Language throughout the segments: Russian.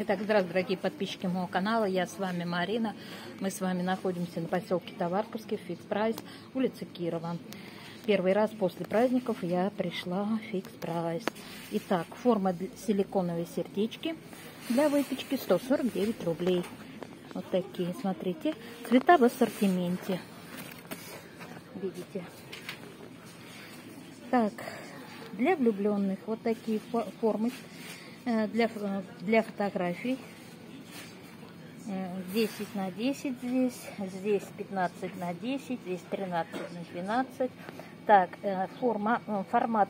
Итак, здравствуйте, дорогие подписчики моего канала. Я с вами Марина. Мы с вами находимся на поселке Товарковский, Fix Price, улица Кирова. Первый раз после праздников я пришла в Fix Price. Итак, форма силиконовой сердечки для выпечки 149 рублей. Вот такие, смотрите. Цвета в ассортименте. Видите? Так, для влюбленных вот такие формы для, э, для фотографий. 10 э, на 10 здесь, здесь 15 на 10, здесь 13 на 12. Так, форма, формат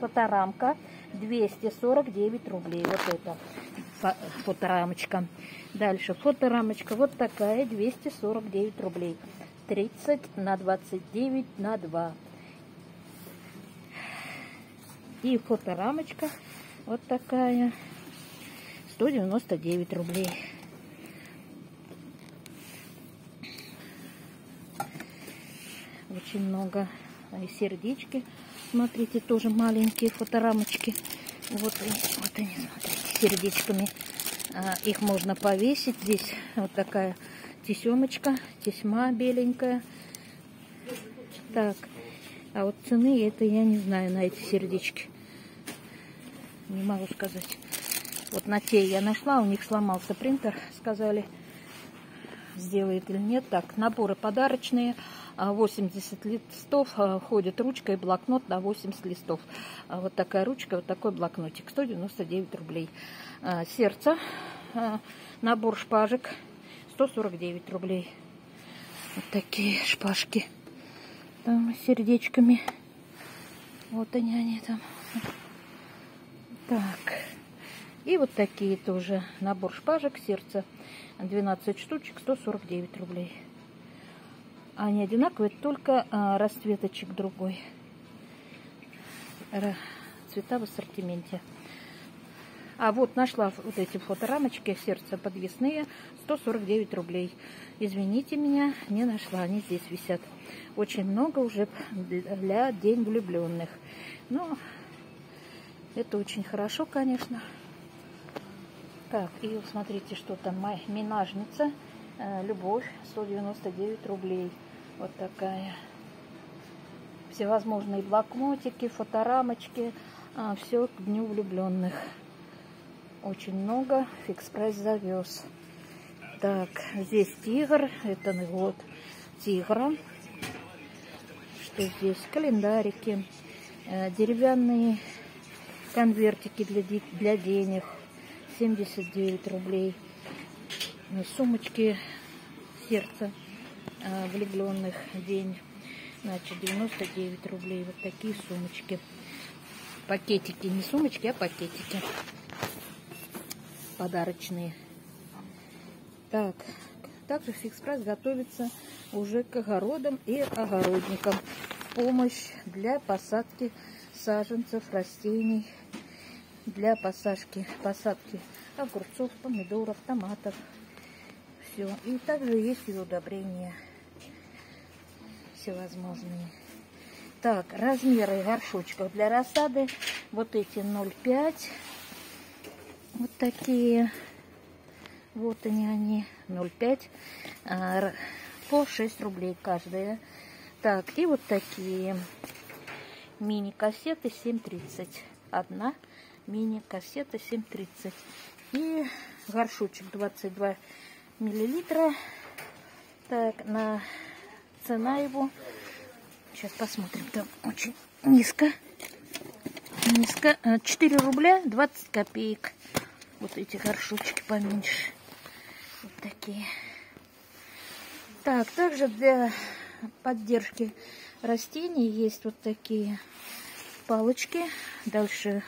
фоторамка 249 рублей. Вот это фоторамочка. Дальше фоторамочка вот такая 249 рублей. 30 на 29 на 2. И фоторамочка вот такая. 199 рублей. Очень много и сердечки. Смотрите, тоже маленькие фоторамочки. Вот, вот они, смотрите, сердечками. А, их можно повесить. Здесь вот такая тесемочка, тесьма беленькая. Так, а вот цены это я не знаю на эти сердечки не могу сказать. Вот на те я нашла, у них сломался принтер, сказали, сделает или нет. Так, наборы подарочные, 80 а, листов, а, ходит ручка и блокнот на 80 листов. А вот такая ручка, вот такой блокнотик, 199 рублей. Сердце, набор шпажек, 149 рублей. Вот такие шпажки, там сердечками. Вот они, они там. Так. И вот такие тоже. Набор шпажек, сердце. 12 штучек, 149 рублей. Они одинаковые, только а, расцветочек другой. Цвета в ассортименте. А вот нашла вот эти фоторамочки, сердце подвесные, 149 рублей. Извините меня, не нашла, они здесь висят. Очень много уже для День влюбленных. Но это очень хорошо, конечно. Так, и смотрите, что там. Минажница. Э, любовь. 199 рублей. Вот такая. Всевозможные блокнотики, фоторамочки. А, все к Дню влюбленных. Очень много. Фикс прайс завез. Так, здесь тигр. Это вот тигра. Что здесь? Календарики. Э, деревянные конвертики для, для денег 79 рублей. Ну, сумочки сердца э, влюбленных день значит 99 рублей. Вот такие сумочки. Пакетики. Не сумочки а пакетики. Подарочные. Так. Также фикс прайс готовится уже к огородам и огородникам. Помощь для посадки саженцев растений для посадки, посадки огурцов, помидоров, томатов. Все. И также есть и удобрения всевозможные. Так, размеры горшочков для рассады. Вот эти 0,5. Вот такие. Вот они, они 0,5. А, по 6 рублей каждая. Так, и вот такие мини-кассеты 7,30. Одна мини-кассета 7,30. И горшочек 22 миллилитра. Так, на цена его. Сейчас посмотрим. Там очень низко. Низко. 4 э, рубля 20 копеек. Вот эти горшочки поменьше. Вот такие. Так, также для поддержки растений есть вот такие палочки. Дальше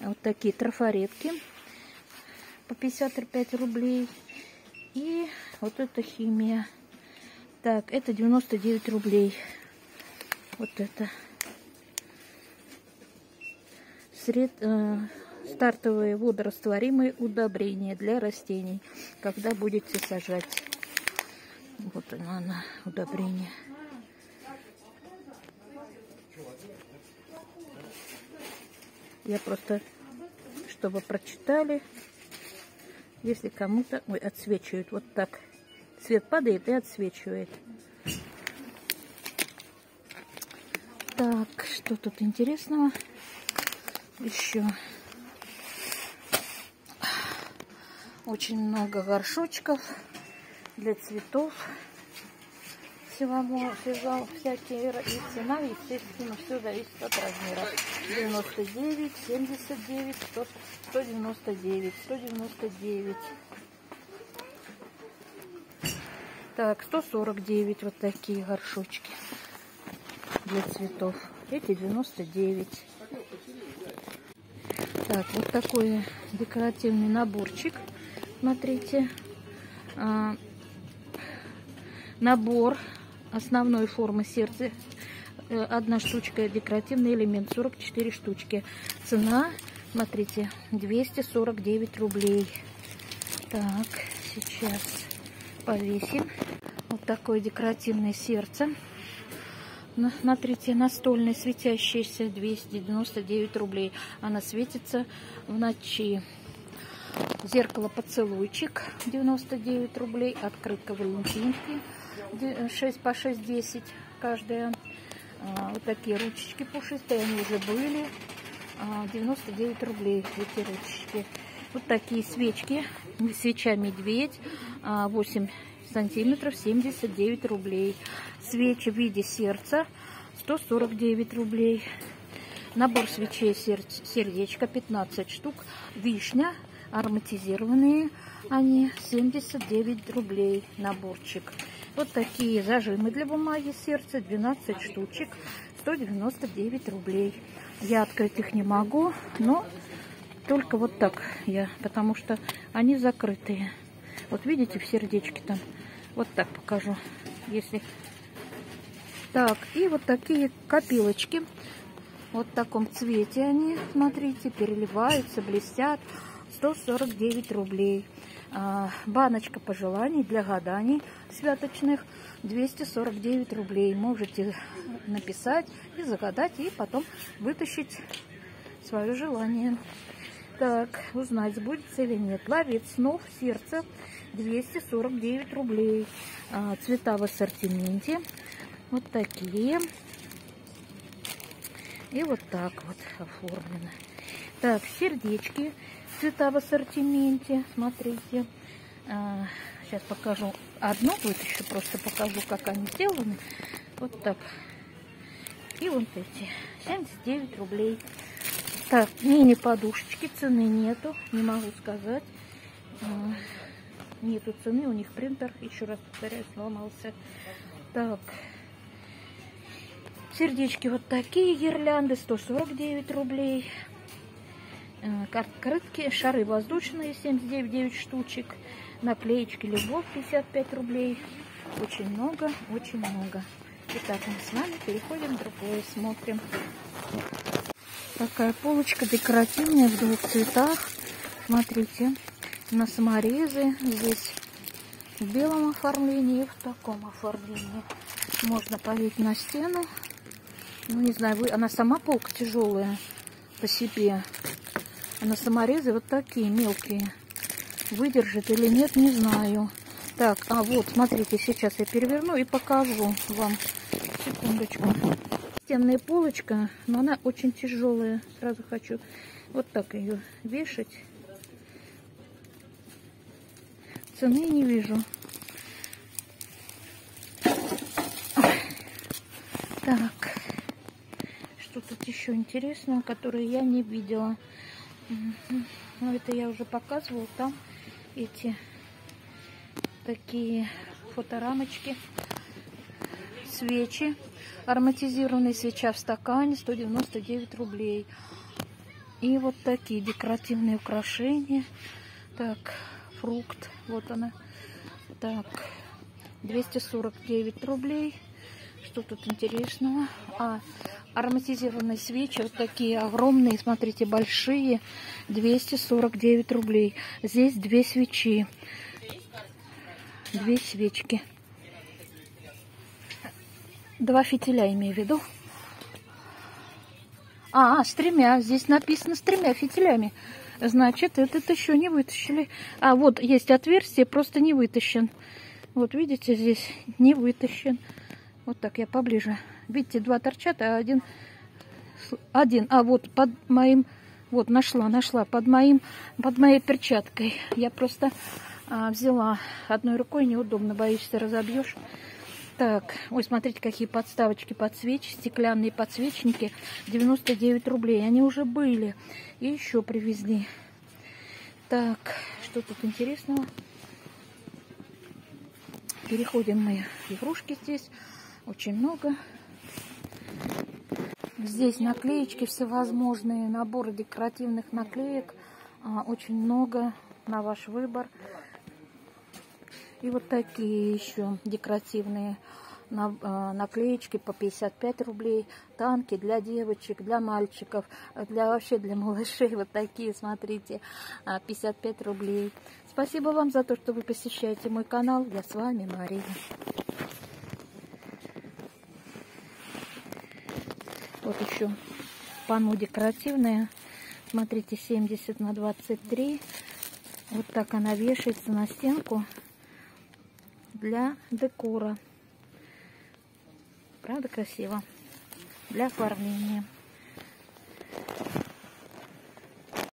вот такие трафаретки по 55 рублей. И вот эта химия. Так, это 99 рублей. Вот это. Сред, э, стартовые водорастворимые удобрения для растений, когда будете сажать. Вот она, она удобрение. Я просто, чтобы прочитали, Если кому-то... Ой, отсвечивает вот так. Свет падает и отсвечивает. Так, что тут интересного? Еще очень много горшочков для цветов. Всего, всего всякие и цена, естественно, все зависит от размера. 99, 79, 100, 199, 199. Так, 149 вот такие горшочки для цветов. Эти 99. Так, вот такой декоративный наборчик. Смотрите. А, набор основной формы сердца. Э, одна штучка декоративный элемент. 44 штучки. Цена, смотрите, 249 рублей. Так, сейчас повесим. Вот такое декоративное сердце. Смотрите, настольная светящаяся 299 рублей. Она светится в ночи. Зеркало поцелуйчик 99 рублей. Открытка валентинки 6 по 6, 10 каждая. А, вот такие ручечки пушистые, они уже были. 99 а, рублей эти ручечки. Вот такие свечки. Свеча медведь 8 сантиметров 79 рублей. Свечи в виде сердца 149 рублей. Набор свечей сердечко 15 штук. Вишня ароматизированные. Они 79 рублей наборчик. Вот такие зажимы для бумаги сердца 12 штучек. 199 рублей. Я открыть их не могу, но только вот так я, потому что они закрытые. Вот видите, в сердечке там вот так покажу, если... Так, и вот такие копилочки. Вот в таком цвете они, смотрите, переливаются, блестят. 149 рублей. А, баночка пожеланий для гаданий святочных 249 рублей. Можете написать и загадать, и потом вытащить свое желание. Так, узнать, сбудется или нет. Ловец снов сердца 249 рублей. А, цвета в ассортименте. Вот такие. И вот так вот оформлено. Так, сердечки. Цвета в ассортименте. Смотрите. А, сейчас покажу одну вытащу. Просто покажу, как они сделаны. Вот так. И вот эти. 79 рублей. Так, мини-подушечки, цены нету, не могу сказать. А, нету цены, у них принтер, еще раз повторяю, сломался. Так, сердечки вот такие, гирлянды, 149 рублей. А, Открытки, шары воздушные, 79 штучек. Наклеечки «Любовь» 55 рублей. Очень много, очень много. Итак, мы с вами переходим в другое, смотрим. Такая полочка декоративная в двух цветах. Смотрите, на саморезы. Здесь в белом оформлении и в таком оформлении. Можно повесить на стену. Ну, не знаю, вы, она сама полка тяжелая по себе. А на саморезы вот такие мелкие. Выдержит или нет, не знаю. Так, а вот, смотрите, сейчас я переверну и покажу вам. Секундочку настенная полочка, но она очень тяжелая. Сразу хочу вот так ее вешать. Цены не вижу. Так, что тут еще интересного, которое я не видела. Ну, это я уже показывала. Там эти такие фоторамочки, свечи. Ароматизированная свеча в стакане 199 рублей. И вот такие декоративные украшения. Так, фрукт, вот она. Так, 249 рублей. Что тут интересного? А, ароматизированные свечи, вот такие огромные, смотрите, большие, 249 рублей. Здесь две свечи, две свечки. Два фитиля имею в виду. А, с тремя. Здесь написано с тремя фитилями. Значит, этот еще не вытащили. А, вот есть отверстие, просто не вытащен. Вот видите, здесь не вытащен. Вот так я поближе. Видите, два торчат, а один... Один, а вот под моим... Вот, нашла, нашла, под моим, под моей перчаткой. Я просто а, взяла одной рукой, неудобно, боишься, разобьешь. Так, ой, смотрите, какие подставочки под свечи, стеклянные подсвечники, 99 рублей. Они уже были и еще привезли. Так, что тут интересного? Переходим мы игрушки здесь. Очень много. Здесь наклеечки всевозможные, наборы декоративных наклеек. А, очень много на ваш выбор. И вот такие еще декоративные а, наклеечки по 55 рублей, танки для девочек, для мальчиков, для вообще для малышей, вот такие, смотрите, 55 а, рублей. Спасибо вам за то, что вы посещаете мой канал. Я с вами Мария. Вот еще панно декоративное. Смотрите, 70 на 23. Вот так она вешается на стенку для декора. Правда красиво? Для оформления.